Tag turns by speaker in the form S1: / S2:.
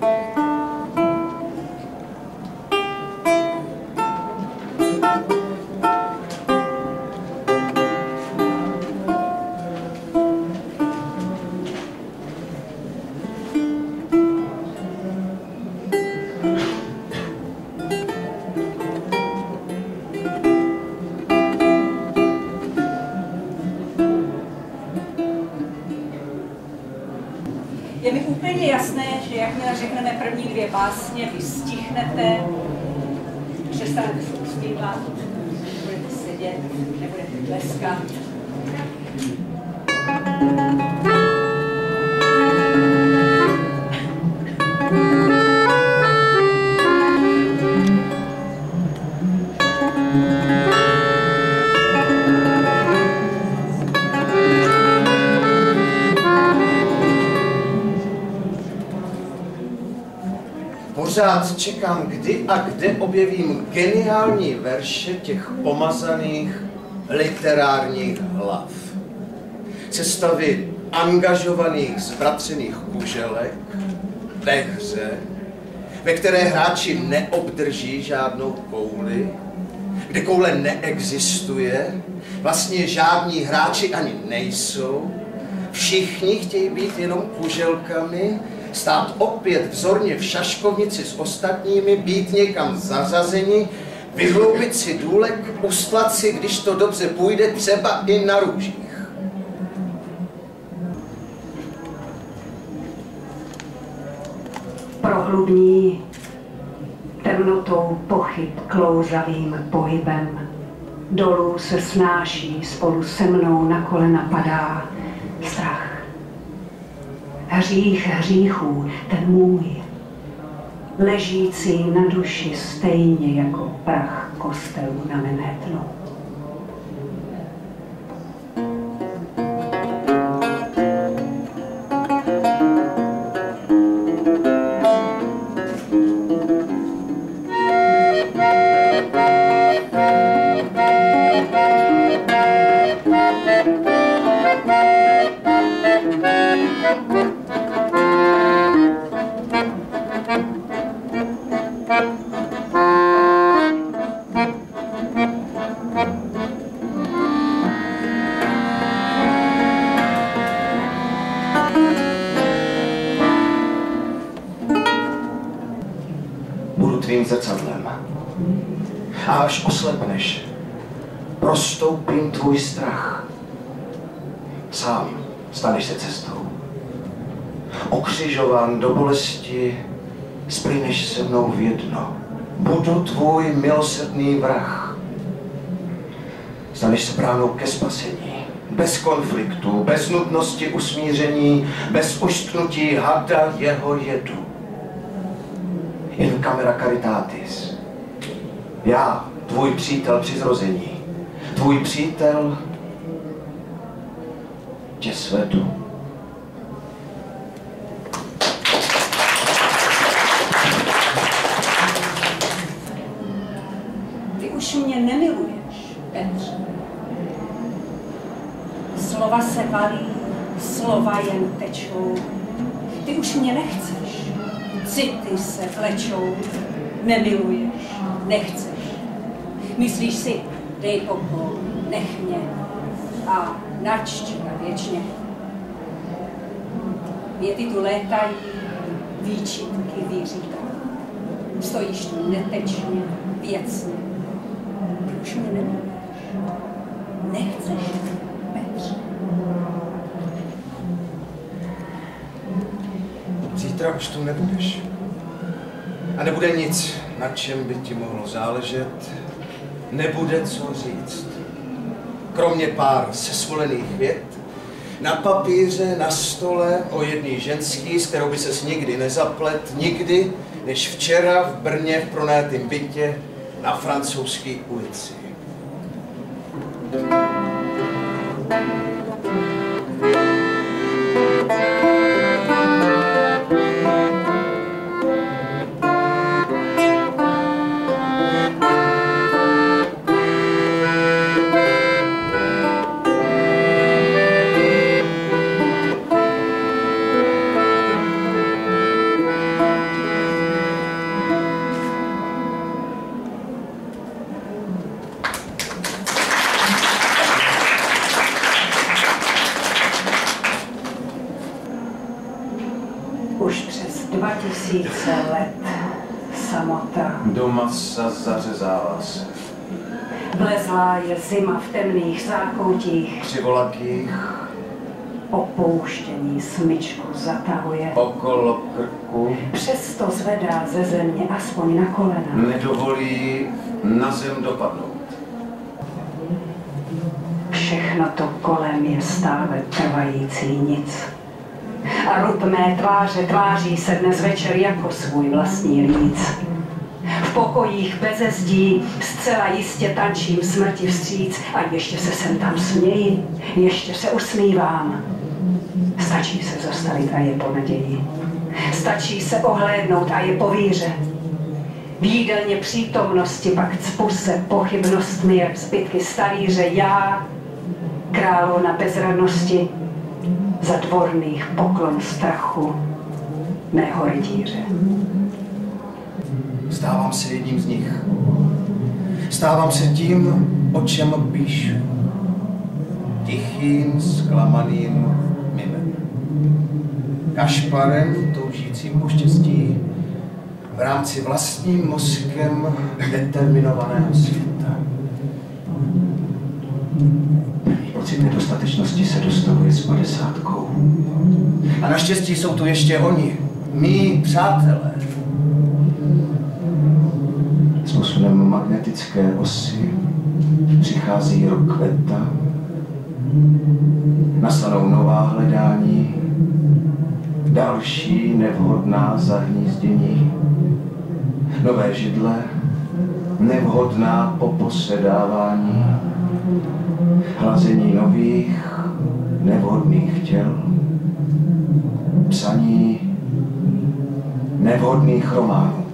S1: Je mi úplně jasné, že jakmile řekneme první dvě básně, vy stichnete, přestanete se usmívat, budete sedět, nebudete tleskat.
S2: Pořád čekám, kdy a kde objevím geniální verše těch pomazaných literárních hlav. Sestavy angažovaných zbratřených kuželek ve hře, ve které hráči neobdrží žádnou kouli, kde koule neexistuje, vlastně žádní hráči ani nejsou, všichni chtějí být jenom kuželkami, stát opět vzorně v šaškovnici s ostatními, být někam zařazeni, vyhloubit si důlek, ustlat si, když to dobře půjde, třeba i na růžích.
S3: Prohlubní temnotou pochyb klouzavým pohybem. Dolů se snáší, spolu se mnou na kolena padá strach hřích hříchů, ten můj, ležící na duši stejně jako prach kostelů na Manhattanu.
S2: Zrcadlem. A až oslepneš, prostoupím tvůj strach. Sám staneš se cestou. Okřižován do bolesti, splyneš se mnou v jedno. Budu tvůj milosrdný vrah. Staneš se bránou ke spasení. Bez konfliktu, bez nutnosti usmíření, bez uštknutí hada jeho jedu. In camera caritatis. Já, tvůj přítel při zrození. Tvůj přítel tě svedu.
S1: Ty už mě nemiluješ, Petře. Slova se valí, slova jen tečou. Ty už mě nechceš, city se vlečou. Nemiluješ, nechceš. Myslíš si, dej pokoj, nech mě a naččka věčně. Věty tu létají, výčitky vyříkají. Stojíš tu netečně, věcně. Už mě nemiluješ. Nechceš,
S2: Zítra už tu nebudeš. A nebude nic, na čem by ti mohlo záležet. Nebude co říct. Kromě pár sesvolených vět, na papíře, na stole o jedný ženský, s kterou by ses nikdy nezaplet, nikdy, než včera v Brně v pronajatém bytě na francouzské ulici.
S3: Už přes dva tisíce let samota.
S2: Doma se zařezává se.
S3: Vlezlá je zima v temných zákoutích.
S2: Při volakých
S3: Opouštění smyčku zatahuje.
S2: okolo krku
S3: Přesto zvedá ze země aspoň na kolena.
S2: nedovolí na zem dopadnout.
S3: Všechno to kolem je stále trvající nic. A rud mé tváře tváří se dnes večer jako svůj vlastní líc. V pokojích beze zdí zcela jistě tančím smrti vstříc a ještě se sem tam směji, ještě se usmívám. Stačí se zastavit a je po naději. Stačí se ohlédnout a je po víře. V jídelně přítomnosti pak cpu se pochybnostmi jak zbytky starýře já, královna bezradnosti, za dvorných poklon strachu mého rytíře.
S2: Stávám se jedním z nich. Stávám se tím, o čem píšu. Tichým, zklamaným mimem. Kašparem, toužícím po štěstí, v rámci vlastním mozkem determinovaného světa. Pocit nedostatečnosti se dostavuje s padesátkou. A naštěstí jsou tu ještě oni, mý přátelé. S posunem magnetické osy přichází rok veta, nastanou nová hledání, další nevhodná zahnízdění, nové židle, nevhodná po posedávání, hlazení nových nevhodných těl, psaní nevhodných románů.